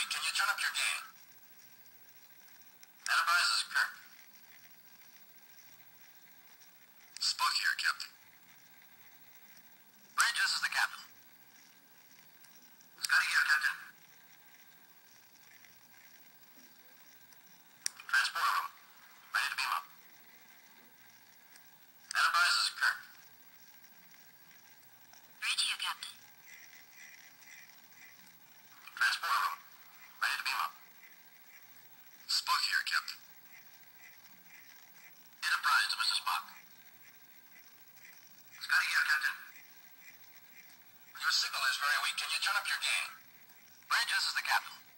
Tommy, can you turn up your game? Enterprise is Kirk. Spock here, Captain. there, Captain. Enterprise to Mrs. Spock. Scotty here, Captain. Your signal is very weak. Can you turn up your gain? Bridges is the captain.